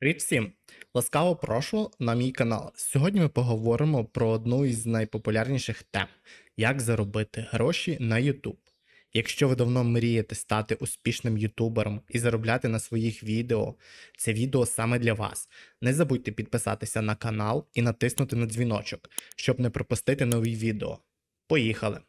Привіт всім! Ласкаво прошу на мій канал. Сьогодні ми поговоримо про одну із найпопулярніших тем: як заробити гроші на YouTube. Якщо ви давно мрієте стати успішним ютубером і заробляти на своїх відео, це відео саме для вас. Не забудьте підписатися на канал і натиснути на дзвіночок, щоб не пропустити нові відео. Поїхали!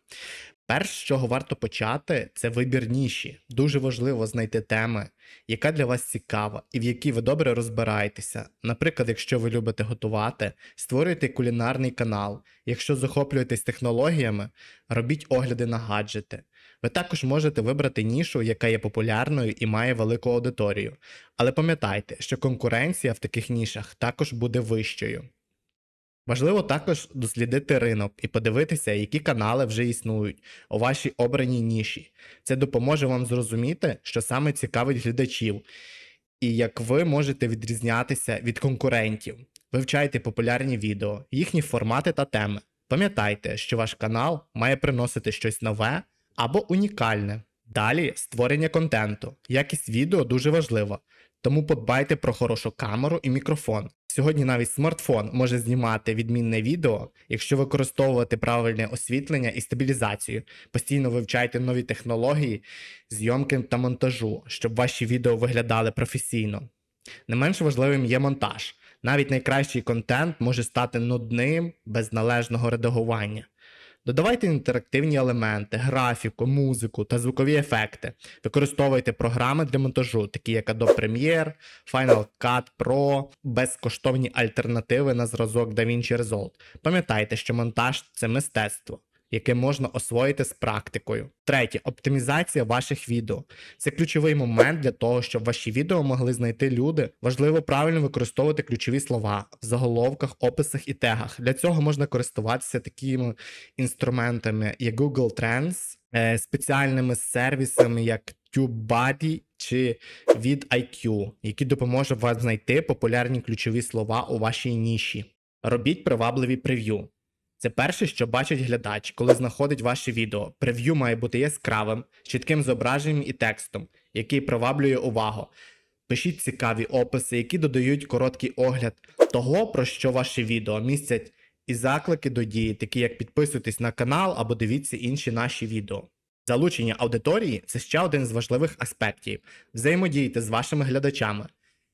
Перш, з чого варто почати, це вибір ніші. Дуже важливо знайти теми, яка для вас цікава і в якій ви добре розбираєтеся. Наприклад, якщо ви любите готувати, створюйте кулінарний канал. Якщо захоплюєтесь технологіями, робіть огляди на гаджети. Ви також можете вибрати нішу, яка є популярною і має велику аудиторію. Але пам'ятайте, що конкуренція в таких нішах також буде вищою. Важливо також дослідити ринок і подивитися, які канали вже існують у вашій обраній ніші. Це допоможе вам зрозуміти, що саме цікавить глядачів, і як ви можете відрізнятися від конкурентів. Вивчайте популярні відео, їхні формати та теми. Пам'ятайте, що ваш канал має приносити щось нове або унікальне. Далі створення контенту. Якість відео дуже важлива, тому подбайте про хорошу камеру і мікрофон. Сьогодні навіть смартфон може знімати відмінне відео, якщо використовувати правильне освітлення і стабілізацію. Постійно вивчайте нові технології, зйомки та монтажу, щоб ваші відео виглядали професійно. Не менш важливим є монтаж. Навіть найкращий контент може стати нудним без належного редагування. Додавайте інтерактивні елементи, графіку, музику та звукові ефекти. Використовуйте програми для монтажу, такі як Adobe Premiere, Final Cut Pro, безкоштовні альтернативи на зразок DaVinci Resolve. Пам'ятайте, що монтаж це мистецтво. Яке можна освоїти з практикою. Третє оптимізація ваших відео. Це ключовий момент для того, щоб ваші відео могли знайти люди. Важливо правильно використовувати ключові слова в заголовках, описах і тегах. Для цього можна користуватися такими інструментами, як Google Trends, е, спеціальними сервісами, як TubeBuddy чи від IQ, які допоможуть вам знайти популярні ключові слова у вашій ніші. Робіть привабливі прев'ю. Це перше, що бачить глядач, коли знаходить ваше відео. Прев'ю має бути яскравим, чітким зображенням і текстом, який приваблює увагу. Пишіть цікаві описи, які додають короткий огляд того, про що ваше відео містять і заклики до дії, такі як підписуйтесь на канал або дивіться інші наші відео. Залучення аудиторії це ще один з важливих аспектів. Взаємодійте з вашими глядачами.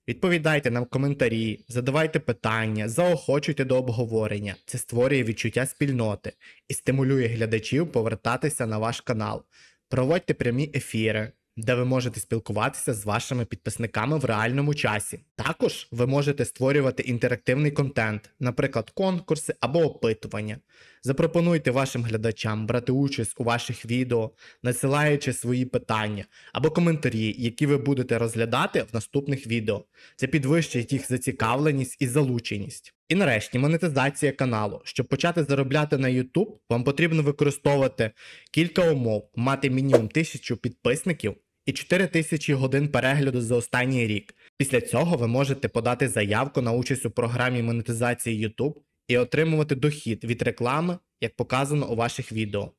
Відповідайте нам коментарі, задавайте питання, заохочуйте до обговорення. Це створює відчуття спільноти і стимулює глядачів повертатися на ваш канал. Проводьте прямі ефіри, де ви можете спілкуватися з вашими підписниками в реальному часі. Також ви можете створювати інтерактивний контент, наприклад, конкурси або опитування. Запропонуйте вашим глядачам брати участь у ваших відео, насилаючи свої питання або коментарі, які ви будете розглядати в наступних відео. Це підвищить їх зацікавленість і залученість. І нарешті монетизація каналу. Щоб почати заробляти на YouTube, вам потрібно використовувати кілька умов, мати мінімум 1000 підписників і 4 тисячі годин перегляду за останній рік. Після цього ви можете подати заявку на участь у програмі монетизації YouTube і отримувати дохід від реклами, як показано у ваших відео.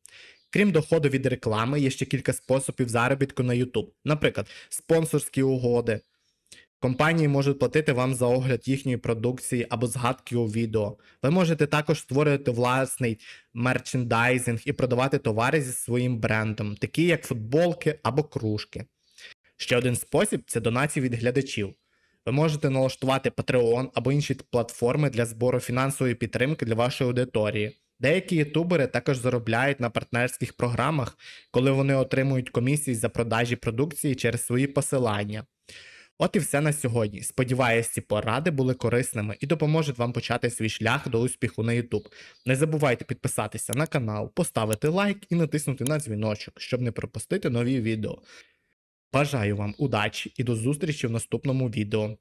Крім доходу від реклами, є ще кілька способів заробітку на YouTube, наприклад, спонсорські угоди. Компанії можуть платити вам за огляд їхньої продукції або згадки у відео. Ви можете також створювати власний мерчендайзинг і продавати товари зі своїм брендом, такі як футболки або кружки. Ще один спосіб це донації від глядачів. Ви можете налаштувати Patreon або інші платформи для збору фінансової підтримки для вашої аудиторії. Деякі ютубери також заробляють на партнерських програмах, коли вони отримують комісії за продажі продукції через свої посилання. От і все на сьогодні. Сподіваюсь, ці поради були корисними і допоможуть вам почати свій шлях до успіху на YouTube. Не забувайте підписатися на канал, поставити лайк і натиснути на дзвіночок, щоб не пропустити нові відео. Бажаю вам удачі і до зустрічі в наступному відео.